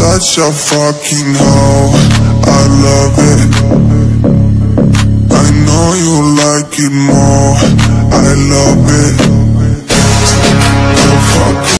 such a fucking hoe. I love it. I know you like it more. I love it.